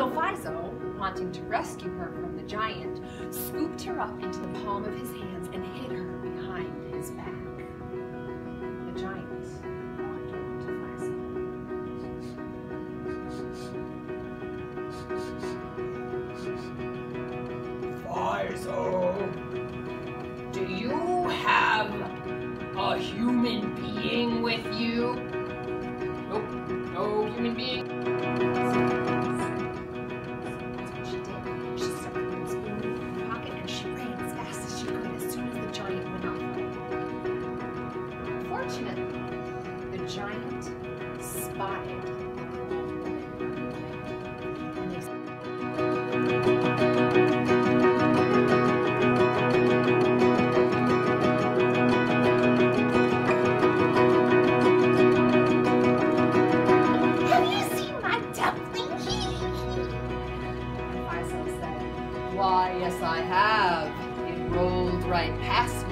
So Jizo, wanting to rescue her from the giant, scooped her up into the palm of his hands and hid her behind his back. The giant walked to Jizo. Jizo, do you have a human being with you? Nope, no human being. The giant spotted Have you seen my dumpling? Said, Why, yes, I have. It rolled right past